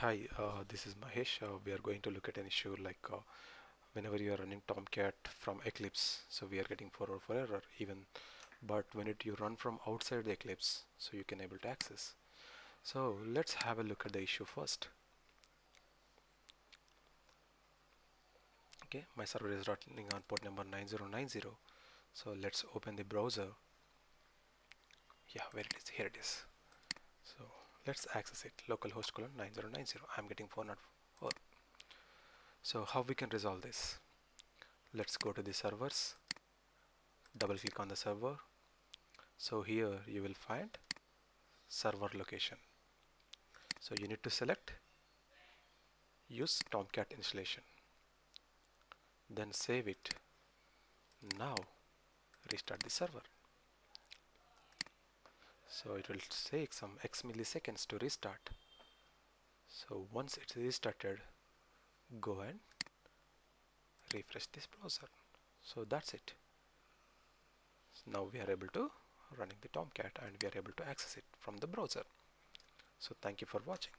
Hi, uh, this is Mahesh. Uh, we are going to look at an issue like uh, whenever you are running Tomcat from Eclipse, so we are getting 404 error even, but when it you run from outside the Eclipse, so you can able to access. So let's have a look at the issue first. Okay, my server is running on port number 9090. So let's open the browser. Yeah, where it is, here it is. Let's access it. Localhost colon 9090 I'm getting 404 so how we can resolve this? Let's go to the servers. Double click on the server. So here you will find server location. So you need to select use tomcat installation. Then save it. Now restart the server so it will take some x milliseconds to restart. So once it's restarted go and refresh this browser. So that's it. So now we are able to running the tomcat and we are able to access it from the browser. So thank you for watching